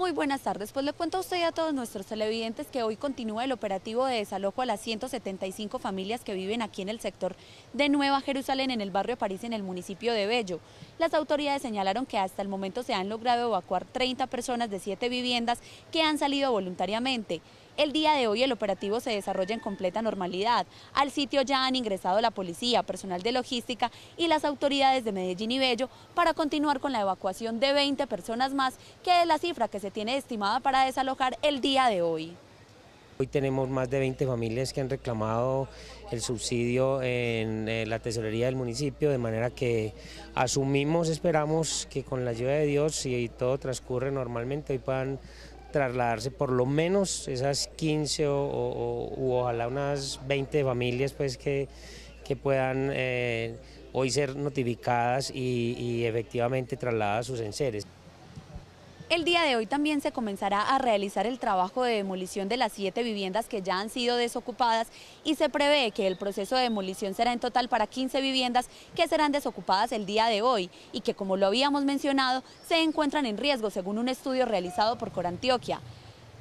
Muy buenas tardes, pues le cuento a usted y a todos nuestros televidentes que hoy continúa el operativo de desalojo a las 175 familias que viven aquí en el sector de Nueva Jerusalén, en el barrio París, en el municipio de Bello. Las autoridades señalaron que hasta el momento se han logrado evacuar 30 personas de 7 viviendas que han salido voluntariamente. El día de hoy el operativo se desarrolla en completa normalidad. Al sitio ya han ingresado la policía, personal de logística y las autoridades de Medellín y Bello para continuar con la evacuación de 20 personas más, que es la cifra que se tiene estimada para desalojar el día de hoy. Hoy tenemos más de 20 familias que han reclamado el subsidio en eh, la tesorería del municipio, de manera que asumimos, esperamos que con la ayuda de Dios, si todo transcurre normalmente, hoy puedan trasladarse por lo menos esas 15 o, ojalá unas 20 familias pues que, que puedan eh, hoy ser notificadas y, y efectivamente trasladadas a sus enseres. El día de hoy también se comenzará a realizar el trabajo de demolición de las siete viviendas que ya han sido desocupadas y se prevé que el proceso de demolición será en total para 15 viviendas que serán desocupadas el día de hoy y que, como lo habíamos mencionado, se encuentran en riesgo según un estudio realizado por Corantioquia.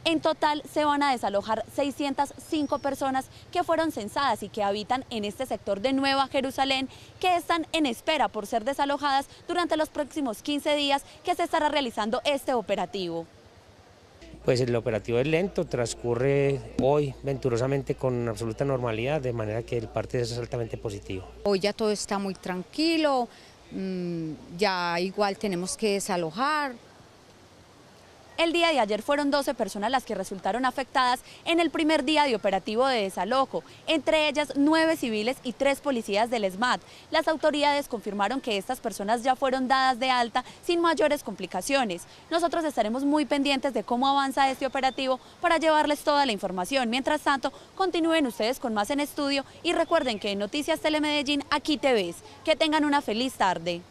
En total se van a desalojar 605 personas que fueron censadas y que habitan en este sector de Nueva Jerusalén, que están en espera por ser desalojadas durante los próximos 15 días que se estará realizando este operativo. Pues el operativo es lento, transcurre hoy venturosamente con absoluta normalidad, de manera que el parte es altamente positivo. Hoy ya todo está muy tranquilo, mm, ya igual tenemos que desalojar, el día de ayer fueron 12 personas las que resultaron afectadas en el primer día de operativo de desalojo, entre ellas nueve civiles y tres policías del ESMAD. Las autoridades confirmaron que estas personas ya fueron dadas de alta sin mayores complicaciones. Nosotros estaremos muy pendientes de cómo avanza este operativo para llevarles toda la información. Mientras tanto, continúen ustedes con más en estudio y recuerden que en Noticias Telemedellín aquí te ves. Que tengan una feliz tarde.